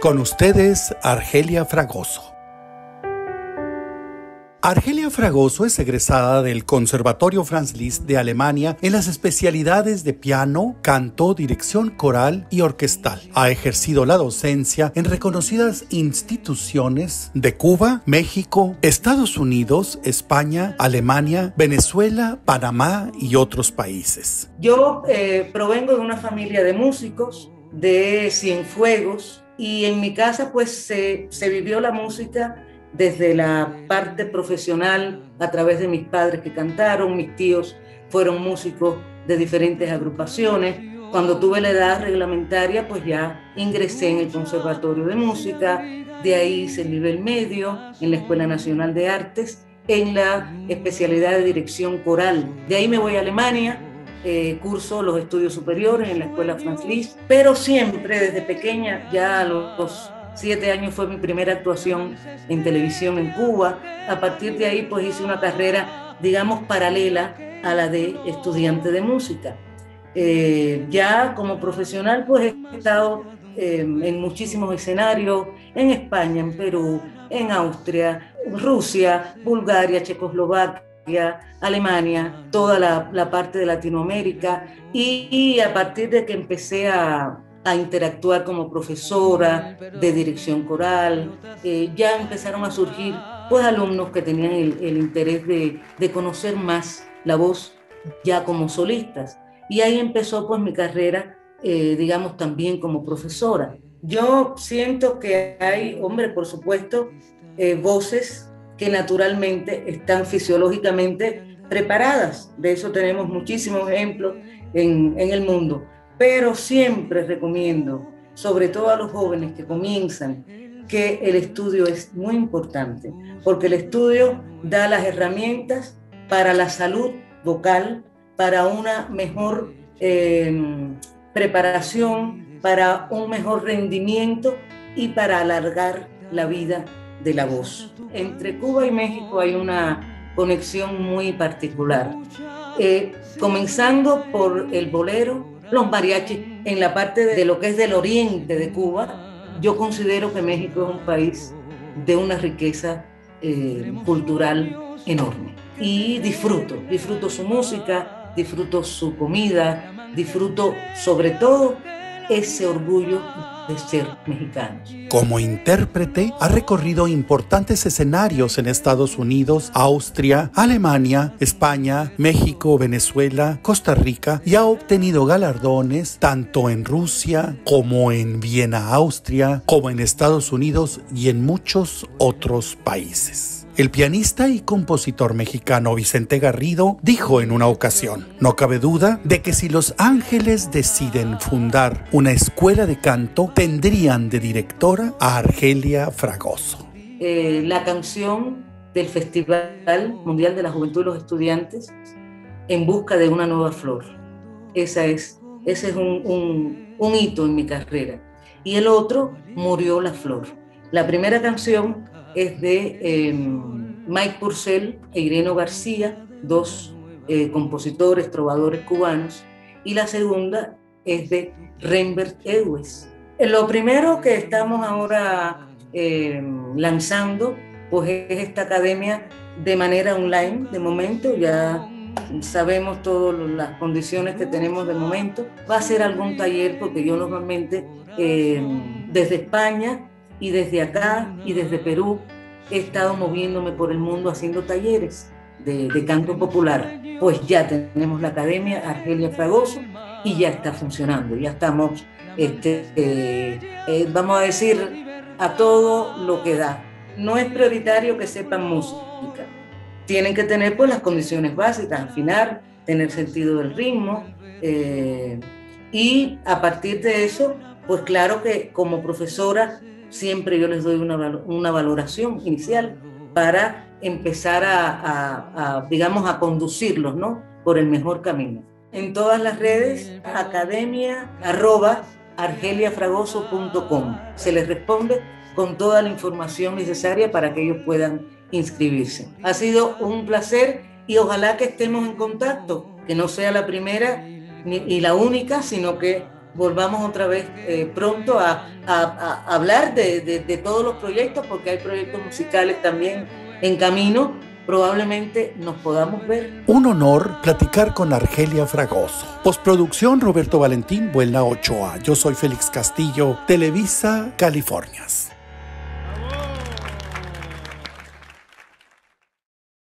Con ustedes, Argelia Fragoso. Argelia Fragoso es egresada del Conservatorio Franz Liszt de Alemania en las especialidades de piano, canto, dirección coral y orquestal. Ha ejercido la docencia en reconocidas instituciones de Cuba, México, Estados Unidos, España, Alemania, Venezuela, Panamá y otros países. Yo eh, provengo de una familia de músicos, de Cienfuegos, y en mi casa pues se, se vivió la música desde la parte profesional a través de mis padres que cantaron, mis tíos fueron músicos de diferentes agrupaciones. Cuando tuve la edad reglamentaria, pues ya ingresé en el Conservatorio de Música, de ahí hice el nivel medio en la Escuela Nacional de Artes, en la especialidad de dirección coral. De ahí me voy a Alemania, eh, curso los estudios superiores en la Escuela Franz Liszt, pero siempre desde pequeña, ya a los siete años fue mi primera actuación en televisión en Cuba. A partir de ahí pues hice una carrera, digamos, paralela a la de estudiante de música. Eh, ya como profesional pues he estado eh, en muchísimos escenarios, en España, en Perú, en Austria, Rusia, Bulgaria, Checoslovaquia, Alemania, toda la, parte de Latinoamérica y a partir de que empecé a, interactuar como profesora de dirección coral. Eh, ya empezaron a surgir pues alumnos que tenían el, interés de, de, conocer más la voz ya como solistas. Y ahí empezó pues mi carrera, eh, digamos, también como profesora. Yo siento que hay, hombre, por supuesto, eh, voces que naturalmente están fisiológicamente preparadas. De eso tenemos muchísimos ejemplos en, en el mundo pero siempre recomiendo, sobre todo a los jóvenes que comienzan, que el estudio es muy importante, porque el estudio da las herramientas para la salud vocal, para una mejor em, preparación, para un mejor rendimiento y para alargar la vida de la voz. Entre Cuba y México hay una conexión muy particular, eh, comenzando por el bolero, los mariachis en la parte de lo que es del oriente de Cuba, yo considero que México es un país de una riqueza eh, cultural enorme. Y disfruto, disfruto su música, disfruto su comida, disfruto sobre todo ese orgullo ser mexicanos. Como intérprete, ha recorrido importantes escenarios en Estados Unidos, Austria, Alemania, España, México, Venezuela, Costa Rica y ha obtenido galardones tanto en Rusia como en Viena, Austria, como en Estados Unidos y en muchos otros países. El pianista y compositor mexicano Vicente Garrido dijo en una ocasión, no cabe duda de que si los ángeles deciden fundar una escuela de canto, tendrían de directora a Argelia Fragoso. Eh, la canción del Festival Mundial de la Juventud de los Estudiantes, En Busca de una Nueva Flor. Esa es, ese es un, un hito en mi carrera. Y el otro, Murió la Flor. La primera canción es de em, Mike Purcell e Ireno García, dos eh, compositores, trovadores cubanos, y la segunda es de Rembert Edwards. Eh, lo primero que estamos ahora em, lanzando pues es esta academia de manera online de momento, ya sabemos todas las condiciones que tenemos de momento. Va a ser algún taller porque yo normalmente em, desde España y desde acá y desde Perú he estado moviéndome por el mundo haciendo talleres de, canto popular. Pues ya tenemos la Academia Argelia Fragoso y ya está funcionando, ya estamos, este, eh, eh, vamos a decir, a todo lo que da. No es prioritario que sepan música, tienen que tener pues las condiciones básicas, afinar, tener sentido del ritmo eh, y a partir de eso, pues claro que como profesora siempre yo les doy una, una valoración inicial para empezar a, digamos, a conducirlos, ¿no? Por el mejor camino. En todas las redes, academia, arroba, argeliafragoso.com. Se les responde con toda la información necesaria para que ellos puedan inscribirse. Ha sido un placer y ojalá que estemos en contacto, que no sea la primera y la única, sino que volvamos otra vez eh, pronto a, hablar de, todos los proyectos, porque hay proyectos musicales también en camino probablemente nos podamos ver. Un honor platicar con Argelia Fragoso. Postproducción Roberto Valentín, Buena Ochoa. Yo soy Félix Castillo, Televisa, Californias.